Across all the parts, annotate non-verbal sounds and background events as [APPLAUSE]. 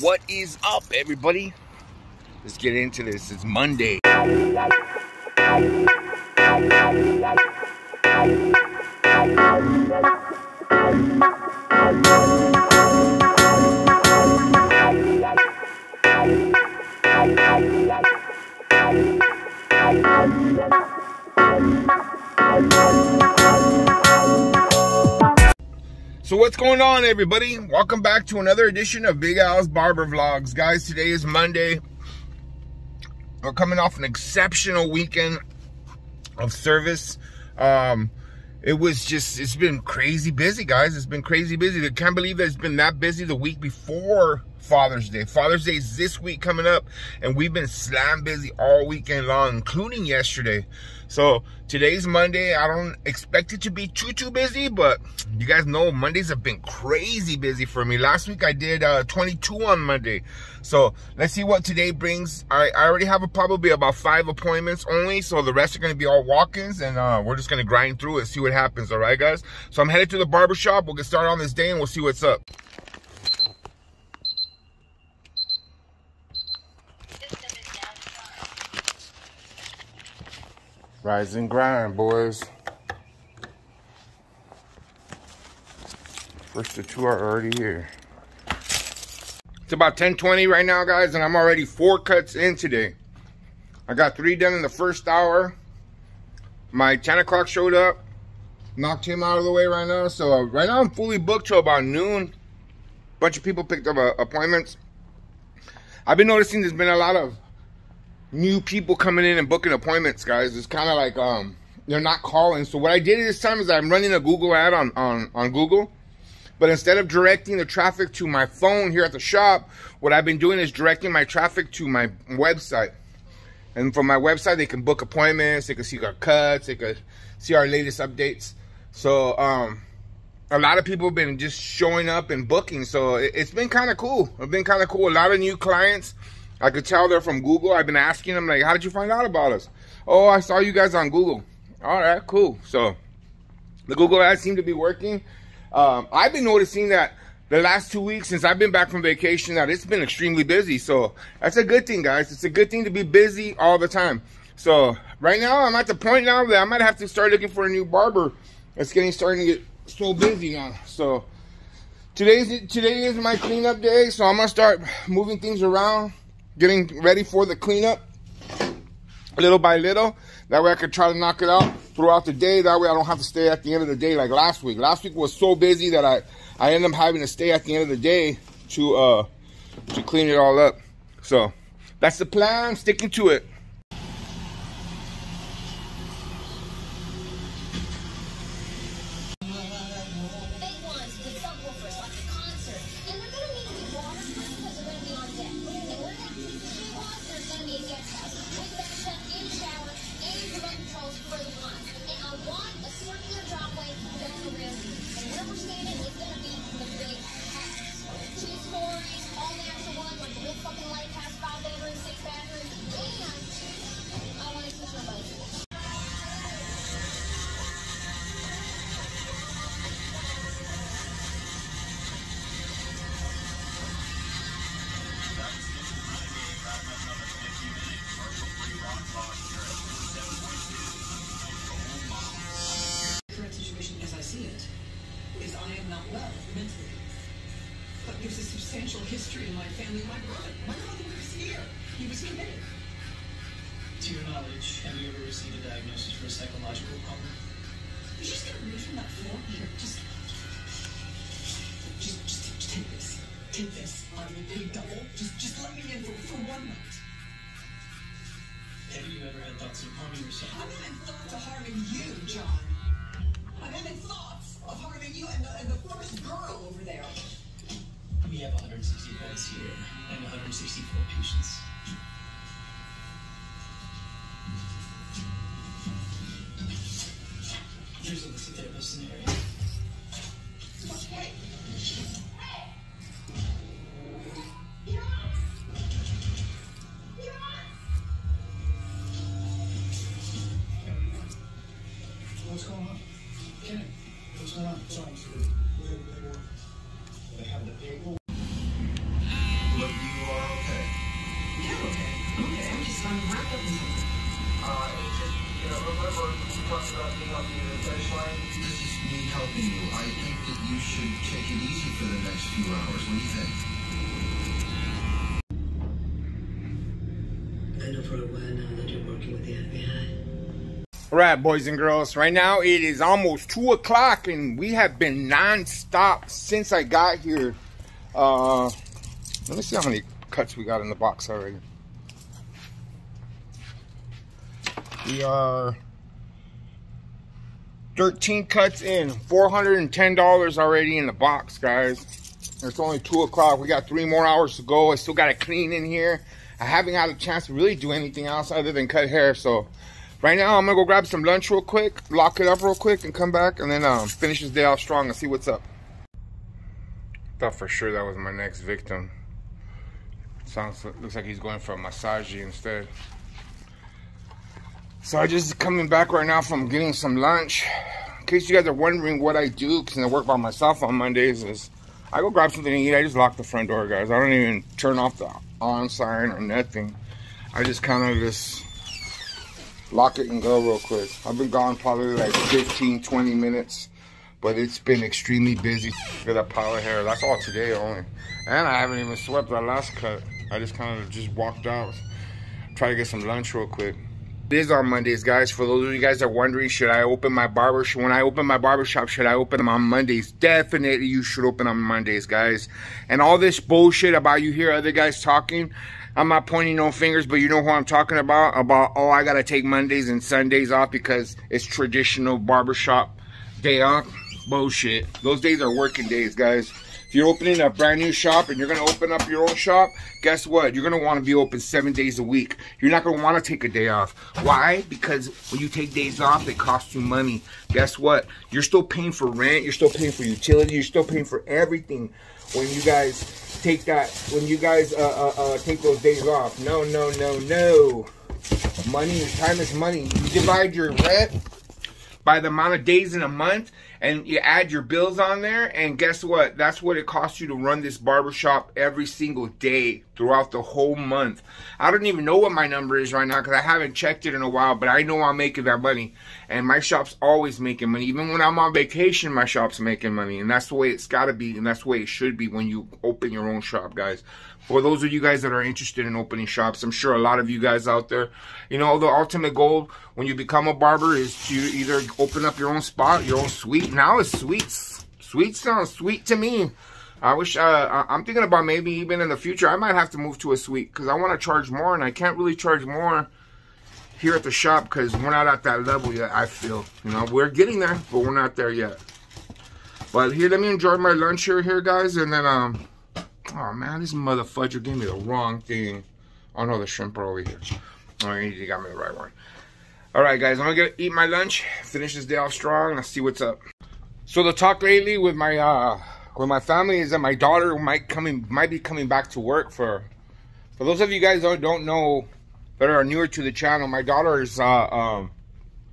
What is up, everybody? Let's get into this. It's Monday. So what's going on everybody? Welcome back to another edition of Big Al's Barber Vlogs. Guys, today is Monday. We're coming off an exceptional weekend of service. Um, it was just, it's been crazy busy, guys. It's been crazy busy. I can't believe it's been that busy the week before Father's Day. Father's Day is this week coming up, and we've been slam busy all weekend long, including yesterday. So today's Monday. I don't expect it to be too, too busy, but you guys know Mondays have been crazy busy for me. Last week I did uh, 22 on Monday. So let's see what today brings. I, I already have a, probably about five appointments only. So the rest are going to be all walk-ins and uh, we're just going to grind through it, see what happens. All right, guys. So I'm headed to the barber shop. We'll get started on this day and we'll see what's up. Rise and grind, boys. First the two are already here. It's about 1020 right now, guys, and I'm already four cuts in today. I got three done in the first hour. My 10 o'clock showed up. Knocked him out of the way right now. So uh, right now I'm fully booked till about noon. Bunch of people picked up uh, appointments. I've been noticing there's been a lot of new people coming in and booking appointments, guys. It's kind of like um, they're not calling. So what I did this time is I'm running a Google ad on, on, on Google. But instead of directing the traffic to my phone here at the shop, what I've been doing is directing my traffic to my website. And from my website, they can book appointments. They can see our cuts. They can see our latest updates. So um, a lot of people have been just showing up and booking. So it, has been kind of cool. It's been kind of cool. A lot of new clients I could tell they're from Google. I've been asking them, like, how did you find out about us? Oh, I saw you guys on Google. All right, cool. So the Google ads seem to be working. Um, I've been noticing that the last two weeks since I've been back from vacation that it's been extremely busy. So that's a good thing, guys. It's a good thing to be busy all the time. So right now, I'm at the point now that I might have to start looking for a new barber. It's getting starting to get so busy now. So today's today is my cleanup day. So I'm gonna start moving things around getting ready for the cleanup little by little. That way I could try to knock it out throughout the day. That way I don't have to stay at the end of the day like last week. Last week was so busy that I, I ended up having to stay at the end of the day to uh to clean it all up. So that's the plan, sticking to it. Substantial history in my family. My brother, my brother was here. He was committed. To your knowledge, have you ever received a diagnosis for a psychological problem? You just get read from that form here. Just, just, just, just take this. Take this. I'll give you a big double. Just, just let me in for, for one night. Have you ever had thoughts of harming yourself? I've had thoughts of harming you, John. I've had thoughts of harming you and the, and the first girl over there. We have 160 beds here and 164 patients. Here's a list of therapist scenario. What's FBI. All right, boys and girls. Right now it is almost two o'clock, and we have been non-stop since I got here. Uh, let me see how many cuts we got in the box already. We are 13 cuts in, $410 already in the box, guys. It's only 2 o'clock. We got three more hours to go. I still got to clean in here. I haven't had a chance to really do anything else other than cut hair. So right now, I'm to go grab some lunch real quick, lock it up real quick, and come back and then um, finish this day off strong and see what's up. Thought for sure that was my next victim. Sounds looks like he's going for a massage instead. So I just coming back right now from getting some lunch. In case you guys are wondering what I do, because I work by myself on Mondays, is I go grab something to eat. I just lock the front door, guys. I don't even turn off the on sign or nothing. I just kind of just lock it and go real quick. I've been gone probably like 15, 20 minutes, but it's been extremely busy. Look at that pile of hair. That's all today only. And I haven't even swept that last cut. I just kind of just walked out. Try to get some lunch real quick. It is on Mondays, guys. For those of you guys that are wondering, should I open my barbershop? When I open my barber shop, should I open them on Mondays? Definitely, you should open on Mondays, guys. And all this bullshit about you hear other guys talking, I'm not pointing no fingers, but you know who I'm talking about? About, oh, I got to take Mondays and Sundays off because it's traditional barbershop day off. Bullshit. Those days are working days, guys. You're opening a brand new shop and you're going to open up your own shop, guess what? You're going to want to be open seven days a week. You're not going to want to take a day off. Why? Because when you take days off, it costs you money. Guess what? You're still paying for rent. You're still paying for utility. You're still paying for everything when you guys take that, when you guys uh, uh, uh, take those days off. No, no, no, no. Money, is time is money. You divide your rent by the amount of days in a month and you add your bills on there and guess what? That's what it costs you to run this barbershop every single day throughout the whole month. I don't even know what my number is right now because i haven't checked it in a while but i know i'm making that money. And my shop's always making money. Even when i'm on vacation my shop's making money. And that's the way it's got to be and that's the way it should be when you open your own shop guys for those of you guys that are interested in opening shops i'm sure a lot of you guys out there you know the ultimate goal when you become a barber is to either open up your own spot your own suite now it's sweets sweet sounds sweet to me I wish, uh, I'm thinking about maybe even in the future, I might have to move to a suite because I want to charge more and I can't really charge more here at the shop because we're not at that level yet, I feel. You know, we're getting there, but we're not there yet. But here, let me enjoy my lunch here, here guys, and then, um, oh man, this motherfucker gave me the wrong thing. Oh no, the shrimp are over here. Oh, you got me the right one. All right, guys, I'm gonna eat my lunch, finish this day off strong, let's see what's up. So the talk lately with my, uh, with my family is that my daughter might coming might be coming back to work for for those of you guys that don't know that are newer to the channel my daughter is uh, um,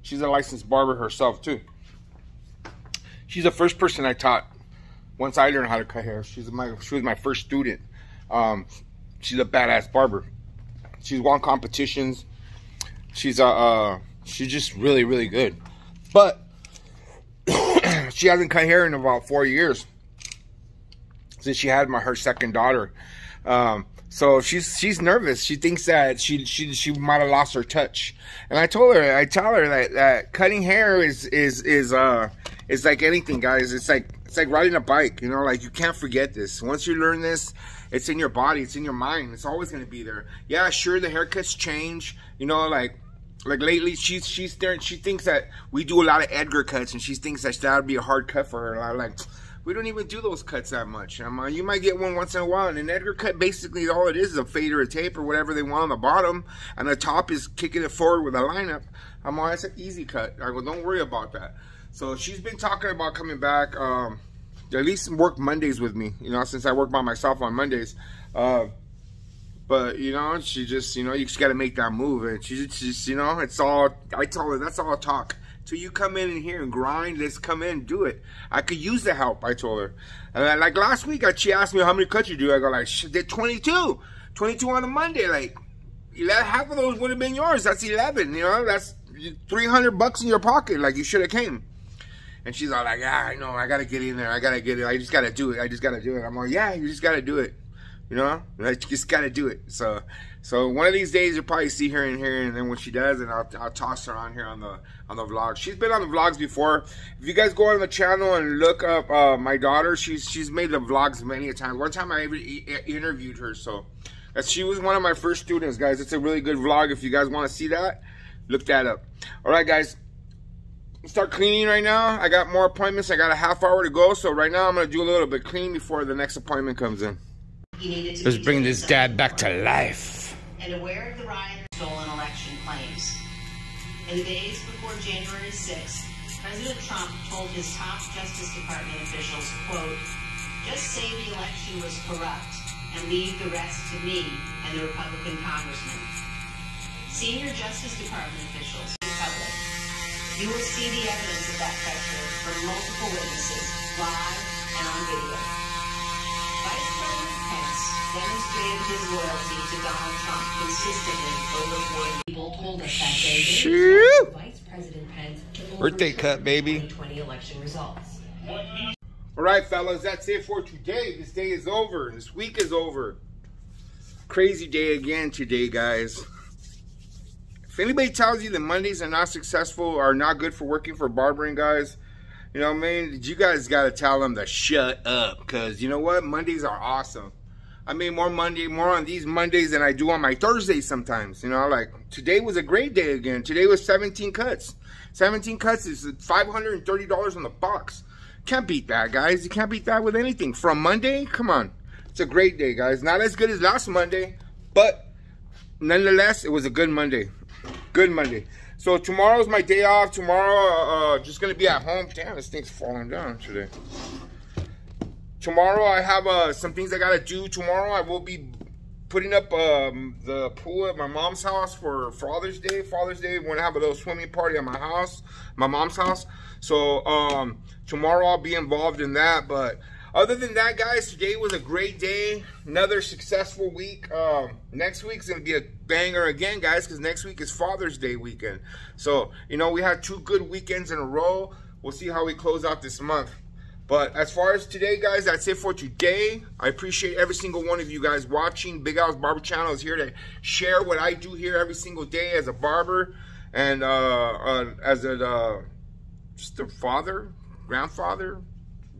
she's a licensed barber herself too she's the first person i taught once i learned how to cut hair she's my she was my first student um, she's a badass barber she's won competitions she's uh, uh she's just really really good but [CLEARS THROAT] she hasn't cut hair in about four years since she had my her second daughter. Um, so she's she's nervous. She thinks that she she she might have lost her touch. And I told her, I tell her that, that cutting hair is is is uh is like anything, guys. It's like it's like riding a bike. You know, like you can't forget this. Once you learn this, it's in your body. It's in your mind. It's always gonna be there. Yeah, sure, the haircuts change. You know, like like lately she's she's there she thinks that we do a lot of edgar cuts and she thinks that that would be a hard cut for her and i'm like [SNIFFS] we don't even do those cuts that much I'm uh, you might get one once in a while and an edgar cut basically all it is is a fade or a tape or whatever they want on the bottom and the top is kicking it forward with a lineup i'm like that's an easy cut i go don't worry about that so she's been talking about coming back um at least work mondays with me you know since i work by myself on mondays uh but you know, she just you know you just got to make that move, and she just you know it's all. I tell her that's all talk. Till you come in and here and grind, let's come in, do it. I could use the help. I told her. Like last week, she asked me how many cuts you do. I go like, she did 22, 22 on a Monday. Like, half of those would have been yours. That's 11, you know, that's 300 bucks in your pocket. Like you should have came. And she's all like, yeah, I know, I gotta get in there. I gotta get it. I just gotta do it. I just gotta do it. I'm like, yeah, you just gotta do it. You know, I just gotta do it. So, so one of these days you'll probably see her in here, and then when she does, and I'll, I'll toss her on here on the on the vlog. She's been on the vlogs before. If you guys go on the channel and look up uh, my daughter, she's she's made the vlogs many a time. One time I interviewed her, so she was one of my first students, guys. It's a really good vlog. If you guys want to see that, look that up. All right, guys start cleaning right now. I got more appointments. I got a half hour to go. So right now I'm going to do a little bit clean before the next appointment comes in. To Let's bring this something dad back to life. and aware of the riot stolen election claims. In the days before January 6th, President Trump told his top Justice Department officials, quote, just say the election was corrupt and leave the rest to me and the Republican congressman. Senior Justice Department officials in public. You will see the evidence of that pressure from multiple witnesses, live and on video. Vice President Pence demonstrated his loyalty to Donald Trump consistently over four People told us that day Shoo! Vice President Pence to Birthday cut, baby. 2020 election results. All right, fellas, that's it for today. This day is over. This week is over. Crazy day again today, guys. If anybody tells you that Mondays are not successful, are not good for working for barbering, guys, you know what I mean? You guys got to tell them to shut up. Because you know what? Mondays are awesome. I mean, more Monday, more on these Mondays than I do on my Thursdays sometimes. You know, like today was a great day again. Today was 17 cuts. 17 cuts is $530 on the box. Can't beat that, guys. You can't beat that with anything. From Monday, come on. It's a great day, guys. Not as good as last Monday, but nonetheless, it was a good Monday. Good Monday. So tomorrow's my day off. Tomorrow, uh, just gonna be at home. Damn, this thing's falling down today. Tomorrow, I have uh, some things I gotta do. Tomorrow, I will be putting up um, the pool at my mom's house for Father's Day. Father's Day, we're gonna have a little swimming party at my house, my mom's house. So um, tomorrow, I'll be involved in that. But other than that, guys, today was a great day. Another successful week. Um, next week's gonna be a banger again, guys, because next week is Father's Day weekend. So you know, we had two good weekends in a row. We'll see how we close out this month. But as far as today, guys, that's it for today. I appreciate every single one of you guys watching. Big Al's Barber Channel is here to share what I do here every single day as a barber and uh, uh, as a uh, just a father, grandfather,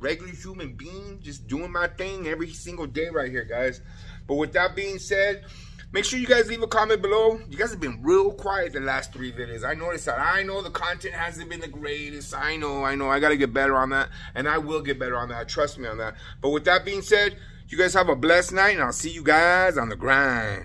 regular human being, just doing my thing every single day right here, guys. But with that being said, make sure you guys leave a comment below. You guys have been real quiet the last three videos. I noticed that. I know the content hasn't been the greatest. I know, I know. I got to get better on that. And I will get better on that. Trust me on that. But with that being said, you guys have a blessed night. And I'll see you guys on the grind.